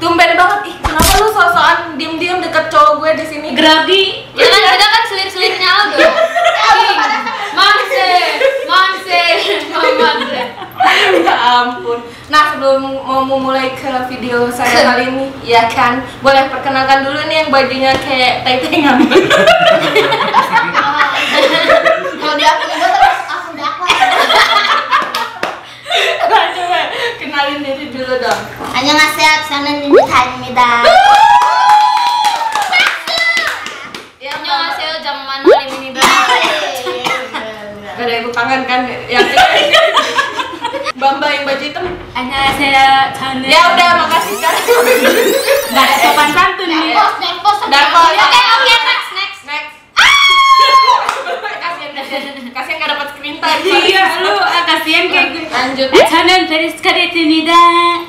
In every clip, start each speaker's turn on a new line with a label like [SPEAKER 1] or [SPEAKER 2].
[SPEAKER 1] Tumben banget. Ih, kenapa lu sosokan diem-diem deket cowok gue di sini?
[SPEAKER 2] Grabi. Ya kan kita kan selir-selirnya Aldo. King. Manse, Manse, Manse.
[SPEAKER 1] ya ampun. Nah, sebelum mau memulai ke video saya kali ini, ya kan, boleh perkenalkan dulu nih yang bajunya kayak tai-tai ngambek.
[SPEAKER 3] Kalau di akun gue terus langsung di akun.
[SPEAKER 1] Nah, coba kenalin diri dulu dong.
[SPEAKER 3] 안녕하세요. 저는 윤타입니다.
[SPEAKER 1] Ya,
[SPEAKER 2] 안녕하세요, 장만 올림입니다.
[SPEAKER 1] Gak ada ibu pangan kan? Yang Bamba yang baju hitam.
[SPEAKER 2] 안녕하세요, 저는
[SPEAKER 1] Ya udah, makasih kan.
[SPEAKER 2] Gak ada sopan santun nih.
[SPEAKER 3] Nervos, nervos.
[SPEAKER 1] Darko,
[SPEAKER 3] Oke, oke,
[SPEAKER 1] tadi
[SPEAKER 2] iya lu ah, kasihan kayak gue
[SPEAKER 1] lanjut.
[SPEAKER 2] Eh jangan dari ini
[SPEAKER 1] dah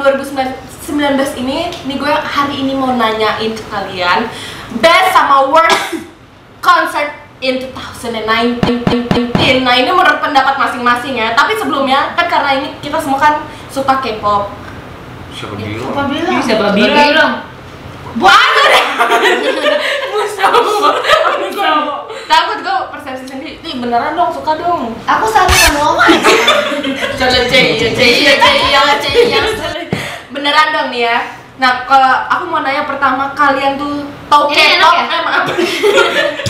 [SPEAKER 1] tahun 2019 ini, nih gue hari ini mau nanyain ke kalian best sama worst concert in 2019. Nah ini menurut pendapat masing-masing ya. Tapi sebelumnya kan karena ini kita semua kan suka K-pop.
[SPEAKER 4] Siapa bilang?
[SPEAKER 3] Apa bilang?
[SPEAKER 2] Siapa bilang?
[SPEAKER 1] Waduh deh. Musuh. Takut gue persepsi sendiri. Nih beneran dong suka dong.
[SPEAKER 3] Aku selalu ngomong
[SPEAKER 1] Jalan C, iya C, iya C, iya C, iya Beneran dong nih ya. Nah, kalau aku mau nanya pertama kalian tuh tau K-pop?
[SPEAKER 2] ya?
[SPEAKER 1] Eh, maaf.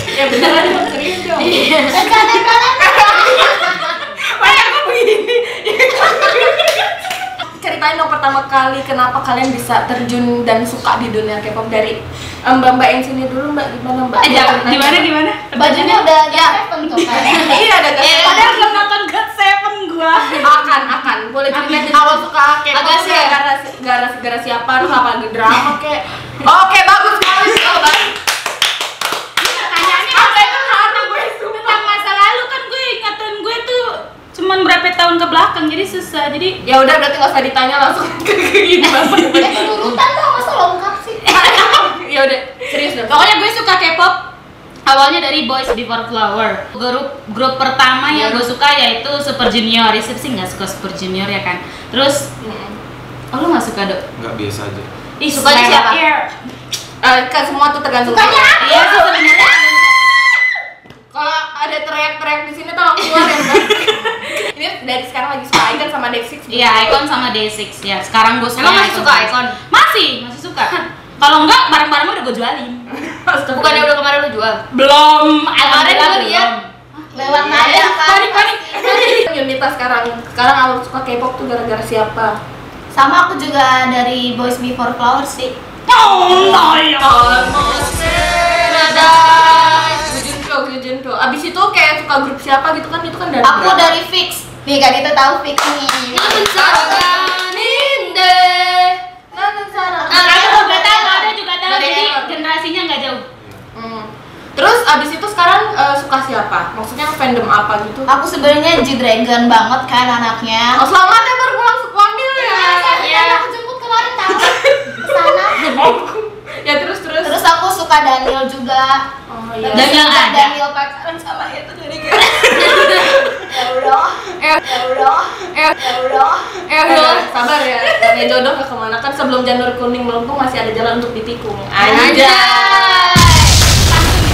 [SPEAKER 1] ya beneran dong, serius dong. Kayak aku begini. Ceritain dong pertama kali kenapa kalian bisa terjun dan suka di dunia K-pop dari Mbak Mbak yang sini dulu Mbak gimana Mbak?
[SPEAKER 2] Eh, jangan- gimana gimana?
[SPEAKER 3] Bajunya udah ya.
[SPEAKER 1] Iya ada gak?
[SPEAKER 2] Padahal
[SPEAKER 1] Akan akan. Boleh ceritain awal suka K-pop
[SPEAKER 2] Agak
[SPEAKER 1] tuh
[SPEAKER 2] sih ya.
[SPEAKER 1] gara gara gara siapa terus apa di drama kayak oke bagus bagus.
[SPEAKER 2] Tentang masa lalu kan gue ingatan gue tuh cuman berapa tahun ke belakang jadi susah. Jadi
[SPEAKER 1] ya udah berarti nggak usah ditanya langsung ke gini
[SPEAKER 3] Eh, urutan dong, masa lengkap sih?
[SPEAKER 1] ya udah serius dong.
[SPEAKER 2] Pokoknya gue suka K-pop awalnya dari Boys Before Flower. Grup grup pertama yang gue suka yaitu Super Junior. Risip sih nggak suka Super Junior ya kan? Terus oh lu nggak suka dok?
[SPEAKER 4] Enggak biasa aja.
[SPEAKER 2] Ih,
[SPEAKER 1] Sukanya
[SPEAKER 2] selera
[SPEAKER 1] siapa?
[SPEAKER 2] Air.
[SPEAKER 1] Eh, kan semua tuh tergantung
[SPEAKER 3] Sukanya
[SPEAKER 2] iya sih sebenarnya
[SPEAKER 1] kalau ada teriak-teriak di sini tolong keluar ya ini dari sekarang lagi suka Icon sama Dex6
[SPEAKER 2] iya Icon sama Day6 ya sekarang gue suka
[SPEAKER 1] Emang masih suka Icon?
[SPEAKER 2] masih masih suka. Kalau enggak barang-barangnya udah gue jualin
[SPEAKER 1] bukannya udah kemarin lu jual
[SPEAKER 2] belum
[SPEAKER 1] Kemarin
[SPEAKER 2] alhamdulillah
[SPEAKER 1] gue liat.
[SPEAKER 3] Lewat nada kan.
[SPEAKER 2] panik panik
[SPEAKER 1] Yunita sekarang sekarang awal suka K-pop tuh gara-gara siapa?
[SPEAKER 3] Sama aku juga dari Boys Before Flowers sih.
[SPEAKER 2] oh my
[SPEAKER 1] Almost Paradise Jujunto, Abis itu kayak suka grup siapa gitu kan itu kan dari
[SPEAKER 3] Aku dari Fix. Nih kan itu tahu Fix nih.
[SPEAKER 1] Nanan Sarang
[SPEAKER 2] juga tahu ada juga tahu
[SPEAKER 1] Dari
[SPEAKER 2] jadi generasinya nggak jauh
[SPEAKER 1] Hmm. Terus abis itu sekarang eh, suka siapa? Maksudnya fandom apa gitu?
[SPEAKER 3] Aku sebenarnya G Dragon banget kan anaknya.
[SPEAKER 1] Oh selamat ya baru pulang panggil ya
[SPEAKER 3] Iya, aku jemput kemarin tahu ke sana.
[SPEAKER 1] Ya terus terus
[SPEAKER 3] Terus aku suka Daniel juga.
[SPEAKER 1] Oh iya
[SPEAKER 2] Daniel ada.
[SPEAKER 3] Daniel pacaran sama itu dari Ya udah.
[SPEAKER 1] Eh,
[SPEAKER 3] Ya udah.
[SPEAKER 1] eh,
[SPEAKER 3] Ya udah.
[SPEAKER 1] Eh, udah, sabar ya. Namanya jodoh gak ke mana kan sebelum janur kuning melengkung masih ada jalan untuk ditikung. Anjay.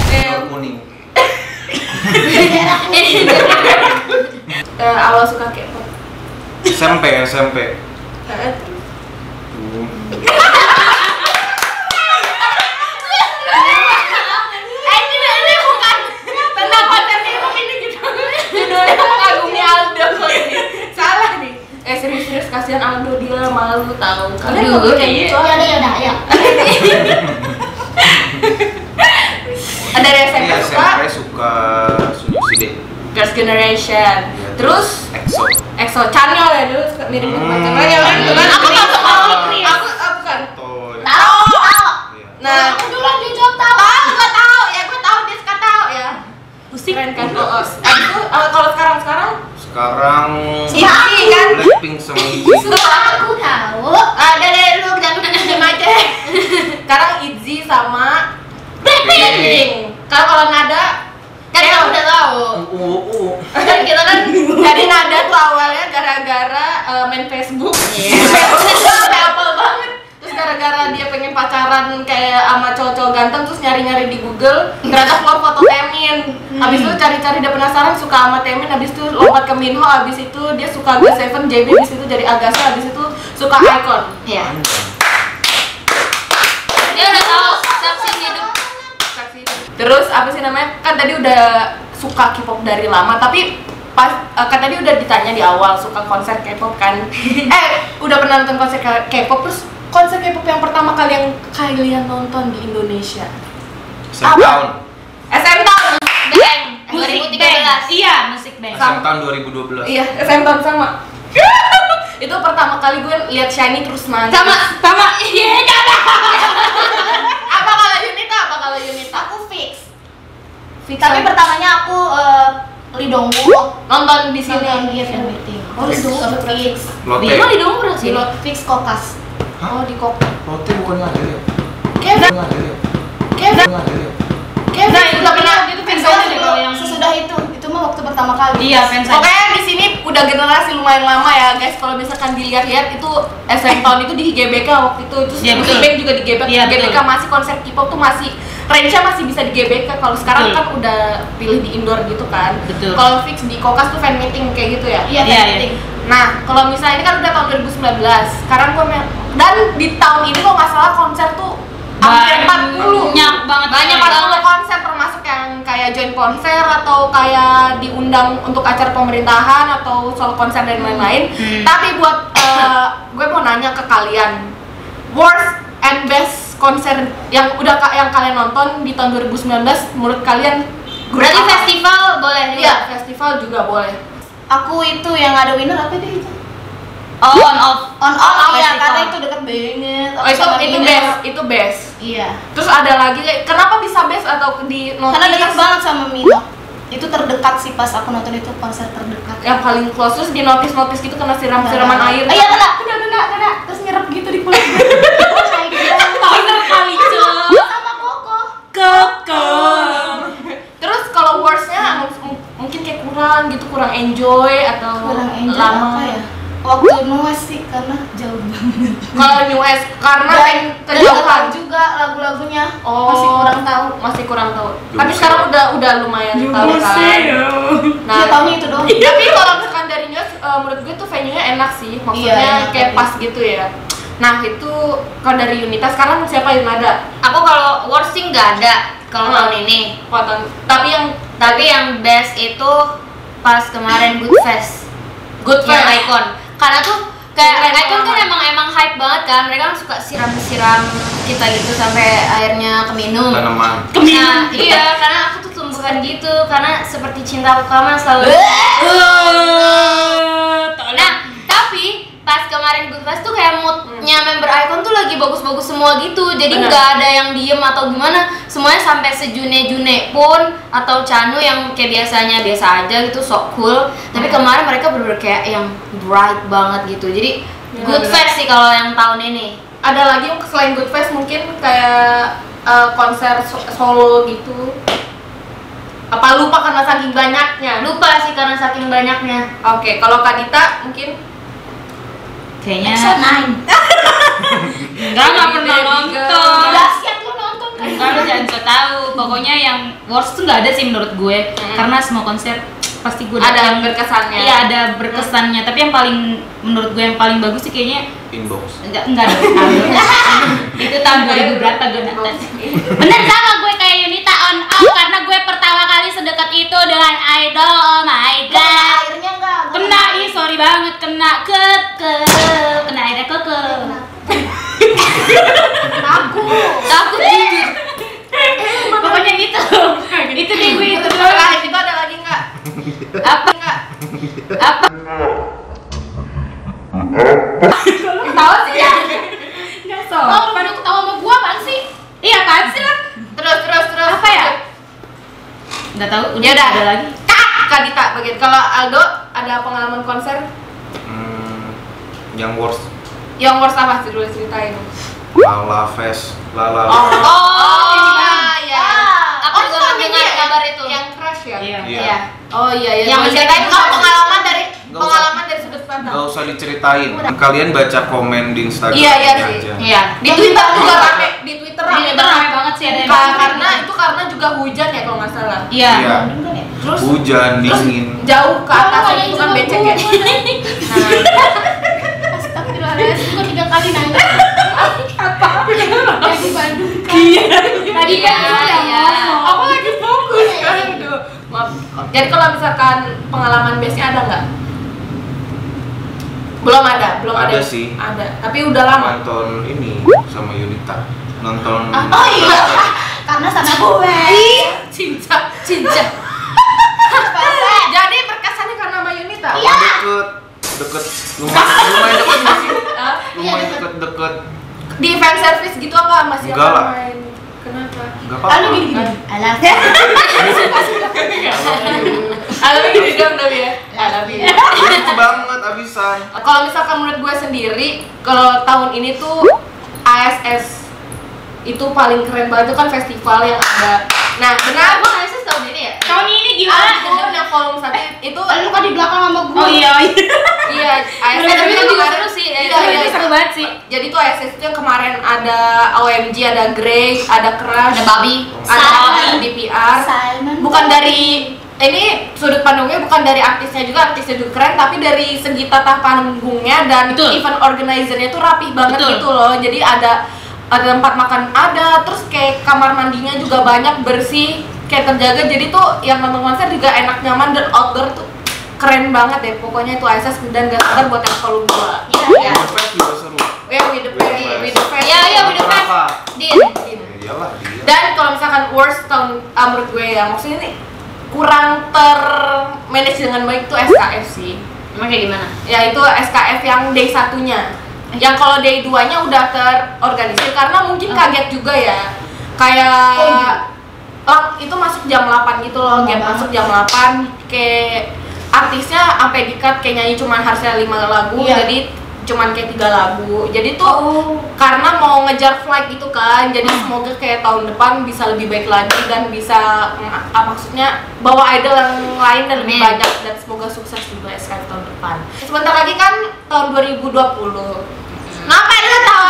[SPEAKER 1] Eh,
[SPEAKER 4] Telur kuning.
[SPEAKER 1] eh, awal suka K-pop.
[SPEAKER 4] SMP, SMP.
[SPEAKER 1] kasihan Aldo dia malu tahu kalian nggak gue kayak
[SPEAKER 2] iya,
[SPEAKER 1] gitu
[SPEAKER 3] ya udah ya ya ada dari SMP ya, suka?
[SPEAKER 1] SMP suka Suniside Girls Generation.
[SPEAKER 4] Iya,
[SPEAKER 1] terus
[SPEAKER 4] EXO.
[SPEAKER 1] EXO. Chanyeol ya dulu mirip
[SPEAKER 4] hmm,
[SPEAKER 1] macam kan
[SPEAKER 4] ya
[SPEAKER 1] kan? Kan
[SPEAKER 4] aku
[SPEAKER 1] nggak suka
[SPEAKER 4] ya.
[SPEAKER 1] aku ah,
[SPEAKER 4] aku kan
[SPEAKER 1] tahu nah.
[SPEAKER 2] Aku dulu di tahu
[SPEAKER 1] tahu nggak tahu ya gue tahu dia suka tahu ya.
[SPEAKER 2] Pusing.
[SPEAKER 1] Keren kan? Oh, oh. Abis itu ah, kalau sekarang sekarang
[SPEAKER 4] sekarang
[SPEAKER 1] ITZY kan?
[SPEAKER 4] Blackpink sama ITZY.
[SPEAKER 2] aku tahu
[SPEAKER 1] Ada deh lu jangan diem aja. Sekarang ITZY sama Blackpink. Kalau kalau nada kan
[SPEAKER 2] Kita udah tahu
[SPEAKER 1] kan kita kan dari nada tuh awalnya gara-gara eh, main Facebook.
[SPEAKER 2] Iya.
[SPEAKER 1] Udah apel banget. Terus gara-gara dia pengen pacaran kayak sama cowok-cowok ganteng terus nyari-nyari di Google ternyata keluar foto Temin. Habis itu cari-cari dia penasaran suka sama Temin, habis itu lompat ke Minho, habis itu dia suka GOT7, JB, habis itu jadi Agasa, habis itu suka Icon.
[SPEAKER 2] ya dia udah tahu hidup
[SPEAKER 1] Terus apa sih namanya? Kan tadi udah suka K-pop dari lama, tapi pas eh, kan tadi udah ditanya di awal suka konser K-pop kan. eh, udah pernah nonton konser K-pop terus konser K-pop yang pertama kali yang kalian nonton di Indonesia?
[SPEAKER 4] SM
[SPEAKER 1] Apa?
[SPEAKER 4] tahun.
[SPEAKER 1] SM tahun.
[SPEAKER 2] Bang
[SPEAKER 3] Musik
[SPEAKER 2] 2013
[SPEAKER 3] Bang.
[SPEAKER 2] iya musik bang
[SPEAKER 4] SM tahun 2012.
[SPEAKER 1] Iya, SM tahun sama. itu pertama kali gue lihat Shiny terus nangis.
[SPEAKER 2] sama sama iya ada
[SPEAKER 1] Apa kalau Yunita? Apa kalau Yunita?
[SPEAKER 3] Aku fix.
[SPEAKER 1] Fix
[SPEAKER 3] Tapi pertamanya aku Wook
[SPEAKER 1] nonton di sini.
[SPEAKER 3] nonton dia film meeting.
[SPEAKER 1] Oh, Wook.
[SPEAKER 3] fix.
[SPEAKER 2] Emang di dong sih
[SPEAKER 3] Di fix kokas.
[SPEAKER 1] Oh, di kok.
[SPEAKER 4] Lotte bukannya ada ya?
[SPEAKER 1] Kevin,
[SPEAKER 4] Bukannya ada ya?
[SPEAKER 1] Kevin,
[SPEAKER 4] Bukannya ada ya?
[SPEAKER 1] Kevin.
[SPEAKER 2] Nah, itu
[SPEAKER 1] udah pernah
[SPEAKER 2] pernah itu deh kalau yang
[SPEAKER 3] sesudah itu, itu mah waktu pertama kali.
[SPEAKER 2] iya fans
[SPEAKER 1] Pokoknya di sini udah generasi lumayan lama ya guys. Kalau misalkan dilihat-lihat itu SM tahun itu di GBK waktu itu, terus
[SPEAKER 2] Iya, betul.
[SPEAKER 1] Bank juga di GBK.
[SPEAKER 2] Iya,
[SPEAKER 1] GBK
[SPEAKER 2] betul.
[SPEAKER 1] masih konser K-pop tuh masih range-nya masih bisa di GBK. Kalau sekarang
[SPEAKER 2] Betul.
[SPEAKER 1] kan udah pilih di indoor gitu kan.
[SPEAKER 2] Betul.
[SPEAKER 1] Kalau fix di Kokas tuh fan meeting kayak gitu ya.
[SPEAKER 3] Iya,
[SPEAKER 2] Iya,
[SPEAKER 3] fan
[SPEAKER 2] iya.
[SPEAKER 3] meeting.
[SPEAKER 1] Nah, kalau misalnya ini kan udah tahun 2019. Sekarang gue dan di tahun ini kok nggak salah konser tuh hampir 40
[SPEAKER 2] banyak banget
[SPEAKER 1] banyak 40 konser termasuk yang kayak join konser atau kayak diundang untuk acara pemerintahan atau solo konser dan lain-lain.
[SPEAKER 2] Hmm.
[SPEAKER 1] Tapi buat eh, gue mau nanya ke kalian, worst and best konser yang udah yang kalian nonton di tahun 2019 menurut kalian
[SPEAKER 2] berarti festival boleh juga
[SPEAKER 1] Iya, festival juga boleh.
[SPEAKER 3] Aku itu yang ada winner apa deh itu?
[SPEAKER 2] oh on off
[SPEAKER 3] On off ya,
[SPEAKER 1] festival.
[SPEAKER 3] karena itu deket banget.
[SPEAKER 1] Oh, itu itu best, itu best.
[SPEAKER 3] Iya.
[SPEAKER 1] Terus ada lagi, kenapa bisa best atau di notice?
[SPEAKER 3] Karena dekat banget sama Mino. Itu terdekat sih pas aku nonton itu konser terdekat.
[SPEAKER 1] yang paling close terus di notice notice gitu kena siram siraman air
[SPEAKER 3] Oh, iya, kena.
[SPEAKER 1] kena kena kena terus nyerap gitu di kulit
[SPEAKER 2] Pinter kali cuy
[SPEAKER 3] sama Koko.
[SPEAKER 2] koko
[SPEAKER 1] terus kalau worstnya m- m- mungkin kayak kurang gitu kurang enjoy atau
[SPEAKER 3] Kurang enjoy
[SPEAKER 1] lama?
[SPEAKER 3] apa ya? Waktu nuas sih karena jauh banget.
[SPEAKER 1] kalau New S karena yang kejauhan.
[SPEAKER 3] juga lagu-lagunya.
[SPEAKER 1] oh.
[SPEAKER 3] Masih kurang tahu.
[SPEAKER 1] masih kurang tahu. Tapi sekarang udah udah lumayan tahu kan.
[SPEAKER 3] Nah, dia taunya itu doang.
[SPEAKER 1] tapi kalau misalkan dari New S eh, menurut gue tuh venue nya enak sih. Maksudnya
[SPEAKER 3] Iya, enak,
[SPEAKER 1] kayak
[SPEAKER 3] tapi-
[SPEAKER 1] pas gitu ya. Nah itu kalau dari Unita sekarang siapa yang ada
[SPEAKER 2] aku kalau worst sih nggak ada kalau tahun ini.
[SPEAKER 1] Tapi yang
[SPEAKER 2] tapi yang best itu pas kemarin Good Fest.
[SPEAKER 1] Good
[SPEAKER 2] yang
[SPEAKER 1] fans
[SPEAKER 2] Icon. Karena tuh kayak
[SPEAKER 1] Keren
[SPEAKER 2] Icon kan emang emang hype banget kan. Mereka kan suka siram-siram kita gitu sampai airnya keminum.
[SPEAKER 4] Tanaman.
[SPEAKER 2] Nah, iya, karena aku tuh tumbuhan gitu, karena seperti cinta aku kamu selalu. Nah, tapi pas kemarin Good Fest tuh kayak moodnya member Icon tuh lagi bagus-bagus semua gitu, jadi nggak ada yang diem atau gimana, semuanya sampai sejune-june pun atau Chanu yang kayak biasanya biasa aja gitu, sok cool. Tapi kemarin mereka bener kayak yang bright banget gitu, jadi
[SPEAKER 1] Iya,
[SPEAKER 2] Good. Fest sih kalau yang tahun ini.
[SPEAKER 1] ada lagi yang selain Good Fest mungkin kayak eh, konser so- solo gitu. Apa lupa karena saking banyaknya?
[SPEAKER 2] Lupa sih karena saking banyaknya.
[SPEAKER 1] oke kalau Kadita mungkin
[SPEAKER 2] Kayaknya
[SPEAKER 3] EXO Nine.
[SPEAKER 2] enggak nggak pernah nonton.
[SPEAKER 1] girl.
[SPEAKER 3] Dahsyat lu nonton kan?
[SPEAKER 2] Enggak lu jangan so tahu. Pokoknya yang worst tuh nggak ada sih menurut gue.
[SPEAKER 1] Hmm.
[SPEAKER 2] Karena semua konser pasti gue
[SPEAKER 1] ada
[SPEAKER 2] datang.
[SPEAKER 1] berkesannya
[SPEAKER 2] Iya ada berkesannya. Tapi yang paling menurut gue yang paling bagus sih kayaknya
[SPEAKER 4] Inbox.
[SPEAKER 2] enggak enggak ada. Itu tahun 2000 berapa gue nonton. Bener sama gue kayak Yunita on off karena gue pertama kali sedekat itu dengan idol. Oh my god banget kena keke kena airnya keke
[SPEAKER 3] takut.
[SPEAKER 2] Takut jadi pokoknya gitu. Itu nih gue itu
[SPEAKER 1] itu ada lagi nggak?
[SPEAKER 2] Apa? Nggak? Apa? Tahu sih.
[SPEAKER 1] Ya
[SPEAKER 2] nggak so oh baru
[SPEAKER 3] ketawa sama gue apa sih?
[SPEAKER 2] Iya kan sih lah
[SPEAKER 1] terus terus terus. Apa ya?
[SPEAKER 2] Nggak tahu.
[SPEAKER 1] Udah
[SPEAKER 2] ada lagi.
[SPEAKER 1] Kak Kadita bagian. Kalau Aldo? Ada pengalaman konser
[SPEAKER 4] Hmm, yang worst
[SPEAKER 1] yang worst apa sih dulu ceritain?
[SPEAKER 4] Lala Fest, Lala.
[SPEAKER 1] Oh,
[SPEAKER 3] ini
[SPEAKER 1] iya,
[SPEAKER 3] kan.
[SPEAKER 1] iya.
[SPEAKER 3] Aku
[SPEAKER 1] Oh,
[SPEAKER 3] juga
[SPEAKER 1] itu tahun
[SPEAKER 3] mendengar
[SPEAKER 1] ya?
[SPEAKER 3] kabar itu.
[SPEAKER 1] Yang crush ya?
[SPEAKER 2] Iya.
[SPEAKER 4] Iya.
[SPEAKER 1] Oh iya iya.
[SPEAKER 3] Yang menceritain
[SPEAKER 1] nggak?
[SPEAKER 3] pengalaman dari
[SPEAKER 4] usah.
[SPEAKER 1] pengalaman dari sudut pandang.
[SPEAKER 4] Gak usah diceritain. Kalian baca komen di Instagram
[SPEAKER 1] Iya, iya
[SPEAKER 4] aja.
[SPEAKER 1] sih.
[SPEAKER 2] Iya.
[SPEAKER 1] Di Twitter juga rame, di Twitter
[SPEAKER 2] Di
[SPEAKER 1] rame
[SPEAKER 2] Twitter rame banget sih ada
[SPEAKER 1] karena itu karena juga hujan ya salah.
[SPEAKER 2] Iya.
[SPEAKER 4] Iya.
[SPEAKER 1] Terus
[SPEAKER 4] Hujan,
[SPEAKER 1] terus
[SPEAKER 4] dingin.
[SPEAKER 1] jauh ke atas itu kan becek ya. Nah,
[SPEAKER 3] Astagfirullahaladzim, gue tiga kali nanya Apa? Lagi Bandung kan
[SPEAKER 2] Tadi
[SPEAKER 3] Iya,
[SPEAKER 2] kan udah
[SPEAKER 3] iya.
[SPEAKER 2] ngomong.
[SPEAKER 1] aku lagi fokus kan. Aduh, maaf. Jadi kalau misalkan pengalaman base-nya ada nggak? Belum ada, belum ada.
[SPEAKER 4] Ada sih.
[SPEAKER 1] Ada, tapi udah lama.
[SPEAKER 4] Nonton ini sama Yunita. Nonton.
[SPEAKER 3] Oh iya Karena sama gue
[SPEAKER 1] Cinta, cinta. Jadi berkesannya karena sama Yunita.
[SPEAKER 3] Iya.
[SPEAKER 4] Oh, deket, deket, lumayan, lumayan deket nggak sih?
[SPEAKER 1] Hah?
[SPEAKER 4] Lumayan
[SPEAKER 3] deket.
[SPEAKER 4] deket-deket.
[SPEAKER 1] Di fan service gitu apa masih
[SPEAKER 4] Enggak lah.
[SPEAKER 1] main? Kenapa?
[SPEAKER 4] Gak
[SPEAKER 3] Lalu
[SPEAKER 4] apa-apa.
[SPEAKER 3] gini-gini Alah
[SPEAKER 1] Halo gini dong tapi ya. Halo
[SPEAKER 4] Lucu banget abisan.
[SPEAKER 1] Kalau misalkan menurut gue sendiri, kalau tahun ini tuh ASS itu paling keren banget itu kan festival yang ada. Nah, benar.
[SPEAKER 3] Emang ASS tahun ini ya?
[SPEAKER 2] Tahun ini
[SPEAKER 1] Ah,
[SPEAKER 2] gimana?
[SPEAKER 1] bener yang kolom satu itu
[SPEAKER 3] Lu kan di belakang sama gue
[SPEAKER 2] Oh iya. iya.
[SPEAKER 1] iya ASS
[SPEAKER 2] Bener,
[SPEAKER 1] itu
[SPEAKER 2] itu
[SPEAKER 1] juga seru sih. Iya,
[SPEAKER 2] Itu
[SPEAKER 1] iya,
[SPEAKER 2] itu
[SPEAKER 1] iya.
[SPEAKER 2] seru banget sih.
[SPEAKER 1] Jadi tuh ASS itu yang kemarin ada OMG, ada Grey, ada Crush,
[SPEAKER 3] Ada Babi
[SPEAKER 1] ada. DPR. Bukan dari ini sudut pandangnya bukan dari artisnya juga artisnya juga keren tapi dari segi tata panggungnya dan
[SPEAKER 2] Betul.
[SPEAKER 1] event organizernya tuh rapih banget
[SPEAKER 2] Betul.
[SPEAKER 1] gitu loh jadi ada ada tempat makan ada terus kayak kamar mandinya juga banyak bersih kayak terjaga jadi tuh yang nonton konser juga enak nyaman dan outdoor tuh keren banget ya pokoknya itu ASS dan gak sabar buat yang kalau gua
[SPEAKER 3] Iya,
[SPEAKER 1] ya
[SPEAKER 4] Yang Fest juga seru.
[SPEAKER 1] ya with the with the
[SPEAKER 3] Iya, iya, with the best.
[SPEAKER 4] Kenapa?
[SPEAKER 3] Din
[SPEAKER 1] Din.
[SPEAKER 4] Ya Iyalah dia.
[SPEAKER 1] dan kalau misalkan worst tahun ah, menurut gue ya maksudnya ini kurang ter manage dengan baik tuh SKF sih
[SPEAKER 2] Emang kayak gimana?
[SPEAKER 1] ya itu SKF yang day satunya yang kalau day 2 nya udah terorganisir karena mungkin kaget juga ya. Kayak
[SPEAKER 3] Oh, iya.
[SPEAKER 1] lang- itu masuk jam 8 gitu loh
[SPEAKER 3] banget.
[SPEAKER 1] masuk jam 8 kayak artisnya sampai di-cut kayak nyanyi cuma harusnya 5 lagu
[SPEAKER 3] Iya.
[SPEAKER 1] jadi cuman kayak tiga lagu. Jadi tuh
[SPEAKER 3] Oh
[SPEAKER 1] karena mau ngejar flight gitu kan jadi semoga kayak tahun depan bisa lebih baik lagi dan bisa mm, ah, maksudnya bawa idol yang lain dan lebih banyak dan semoga sukses juga SKF tahun depan sebentar lagi kan tahun 2020 ngapain lu tawa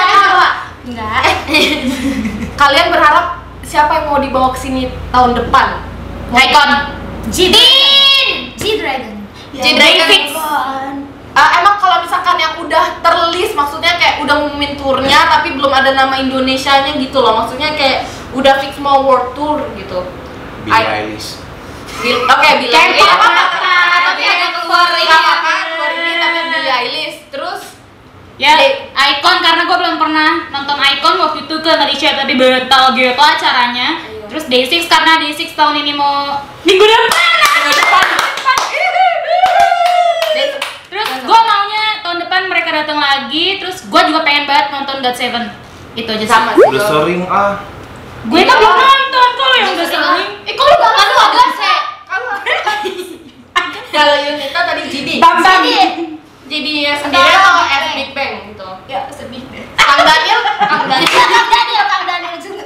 [SPEAKER 3] Enggak.
[SPEAKER 1] Kalian berharap siapa yang mau dibawa ke sini tahun depan?
[SPEAKER 2] Icon.
[SPEAKER 3] Jidin G-Dragon.
[SPEAKER 1] G-Dragon.
[SPEAKER 3] Fix
[SPEAKER 1] Ah, emang kalau misalkan yang udah terlist maksudnya kayak udah ngumumin turnya tapi belum ada nama Indonesianya gitu loh. Maksudnya kayak udah fix mau world tour gitu.
[SPEAKER 4] Billie Eilish.
[SPEAKER 1] Oke, bilang
[SPEAKER 3] Kayak
[SPEAKER 1] ya,
[SPEAKER 3] apa,
[SPEAKER 1] apa-apa.
[SPEAKER 3] tapi ada keluar ini
[SPEAKER 1] Nggak Billie Eilish. Terus
[SPEAKER 2] Ya. Icon karena gue belum pernah nonton Icon waktu itu ke Malaysia tapi batal gitu acaranya.
[SPEAKER 1] Iya.
[SPEAKER 2] Terus Day6 karena Day6 tahun ini mau minggu depan.
[SPEAKER 1] minggu depan.
[SPEAKER 2] Terus gue maunya tahun depan mereka datang lagi. Terus gue juga pengen banget nonton God Seven. Itu aja
[SPEAKER 1] sama.
[SPEAKER 4] Udah sering ah.
[SPEAKER 2] Gue kan belum nonton kalau yang udah sering.
[SPEAKER 3] Eh kok lu gak lu agak se
[SPEAKER 1] Kalau kalau Yunita tadi GD.
[SPEAKER 2] Bambang.
[SPEAKER 1] GD nya sendiri atau F Big Bang gitu.
[SPEAKER 3] Ya sedih deh
[SPEAKER 1] Kang Daniel, Kang Daniel
[SPEAKER 3] Kang Daniel, Kang Daniel juga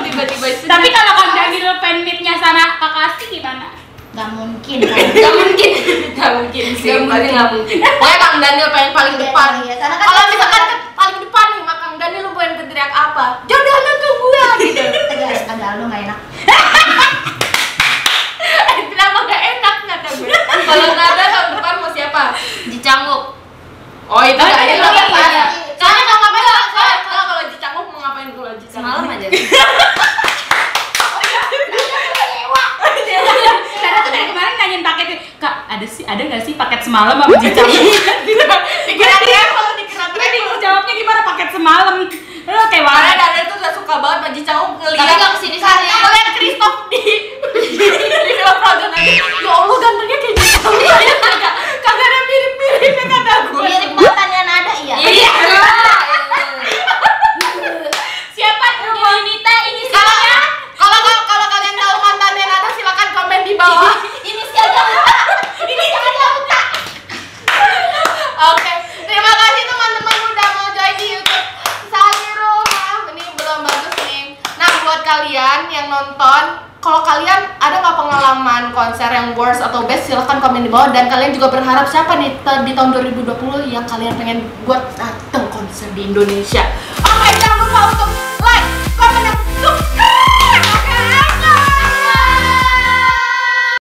[SPEAKER 1] tiba-tiba itu.
[SPEAKER 2] Tapi kalau Kang Daniel fan meet-nya sama Kak Asti gimana?
[SPEAKER 3] Gak mungkin kan
[SPEAKER 1] Gak mungkin, gak mungkin sih, berarti
[SPEAKER 3] mungkin.
[SPEAKER 1] gak mungkin. Pokoknya Kang Daniel pengen paling
[SPEAKER 3] Iya,
[SPEAKER 1] depan.
[SPEAKER 3] iya, karena kan
[SPEAKER 1] Kalau misalkan paling depan nih, Kang Daniel lu pengen berteriak apa? Jodohnya tuh gue gitu.
[SPEAKER 3] Agak, agak lu gak enak
[SPEAKER 1] Kenapa gak enak kata gue? Kalau nggak ada tahun depan mau siapa?
[SPEAKER 2] Dicanguk.
[SPEAKER 1] Oh itu nggak ada.
[SPEAKER 2] iya,
[SPEAKER 1] Soalnya
[SPEAKER 2] iya.
[SPEAKER 1] soalnya kalau ngapain kalau kalau kalau kalau dicangkuk mau ngapain kalau dicangkuk?
[SPEAKER 2] Semalam aja. Karena Kak, ada sih ada nggak sih paket semalam sama Dicanguk?
[SPEAKER 1] Dikira travel, dikira travel.
[SPEAKER 2] jawabnya gimana paket semalam? Lo kayak
[SPEAKER 1] Karena
[SPEAKER 2] warna.
[SPEAKER 1] Daniel tuh udah suka banget Maji Cangkuk ngeliat
[SPEAKER 3] Tapi nggak ke sini-sini.
[SPEAKER 1] Ngeliat Christoph di di film Frozen aja Ya Allah gantengnya kayak gitu Kagak kagak ada mirip-miripnya kata gue
[SPEAKER 3] Mirip bawah. Ini siapa?
[SPEAKER 1] ini
[SPEAKER 2] sih oke okay. terima kasih teman-teman udah mau join di YouTube Sahiro ini
[SPEAKER 1] belum bagus nih. Nah buat kalian yang nonton kalau kalian ada nggak pengalaman konser yang worst atau best silahkan komen di bawah. Dan kalian juga berharap siapa nih di tahun 2020 yang kalian pengen buat datang konser di Indonesia. Oke okay, jangan lupa untuk